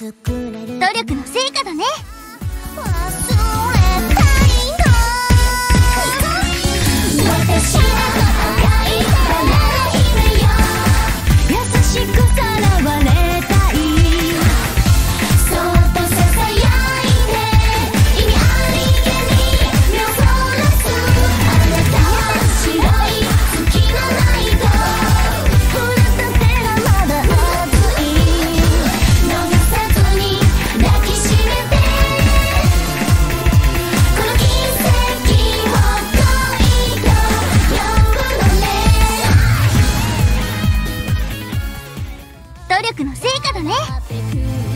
努力の成果だね。ね。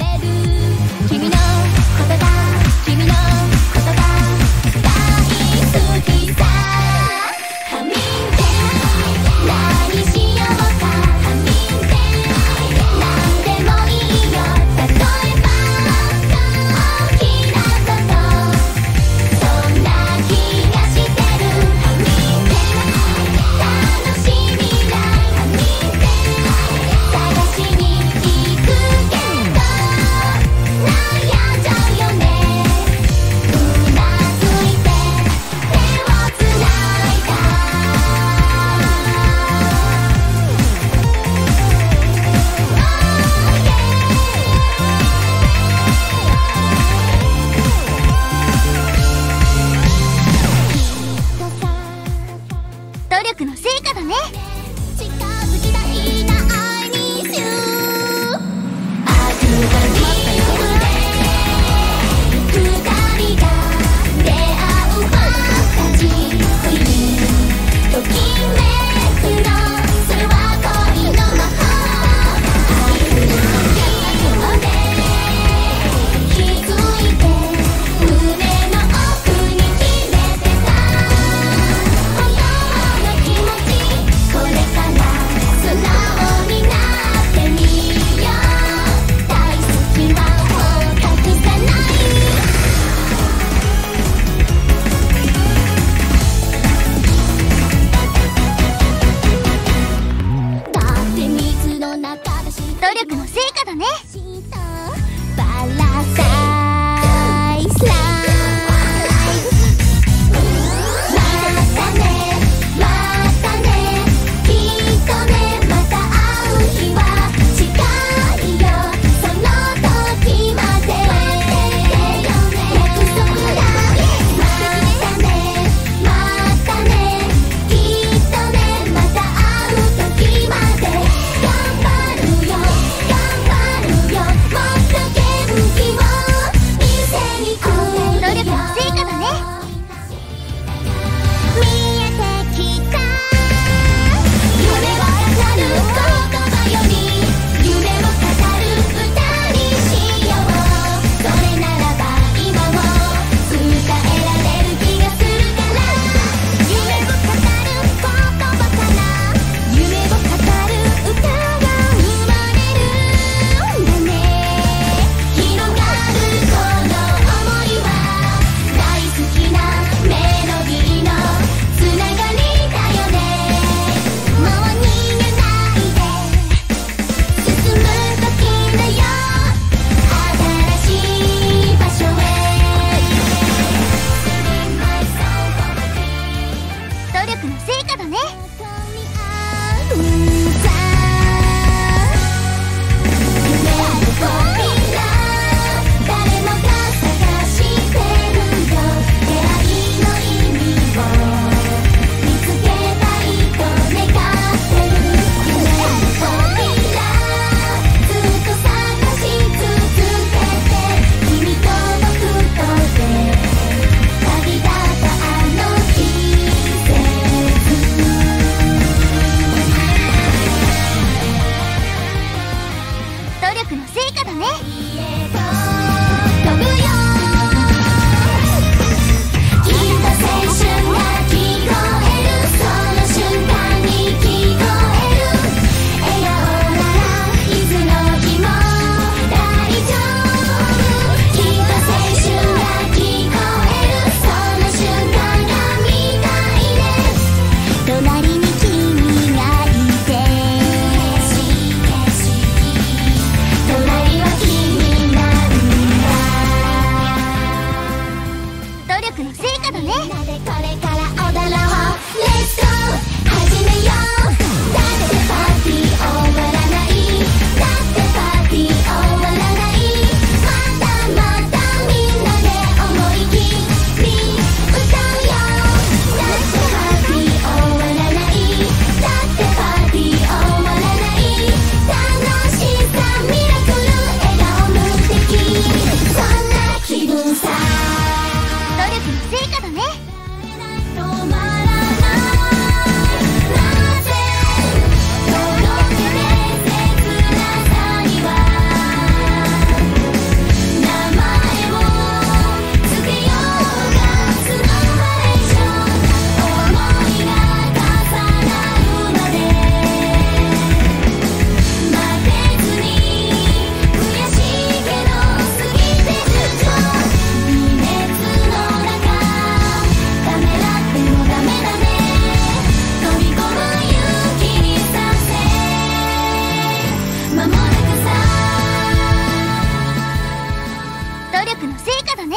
ね。努力の成果だね。